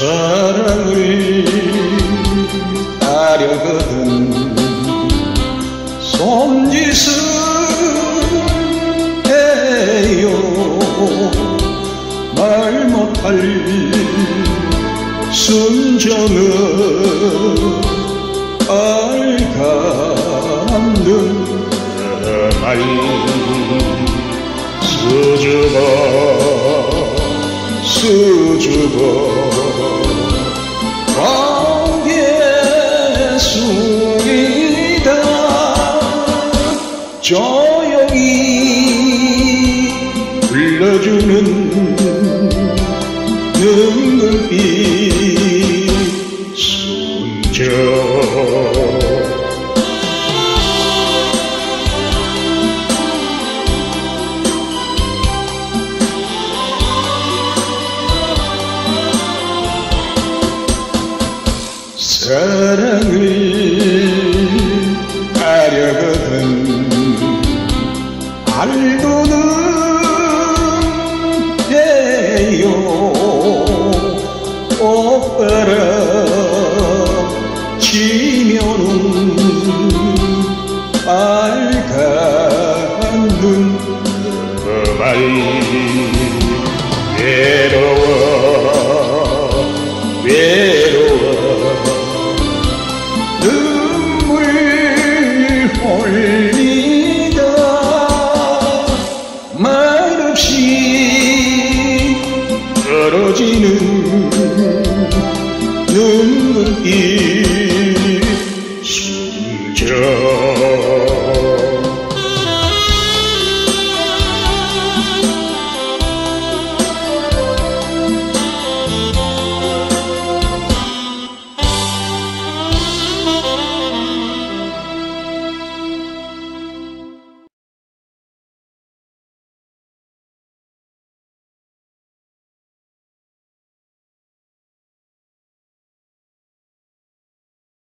사랑을 하려거든. 손짓을 해요. 말 못할 순정은 알가는 말. 수줍어 수줍어. 눈물빛 숨져 사랑을 하려거든. 알고는 해요 알아 지면은 빨간 눈그말 외로워 외로워. 눈물 흘리다. 말없이 떨어지는 이 심장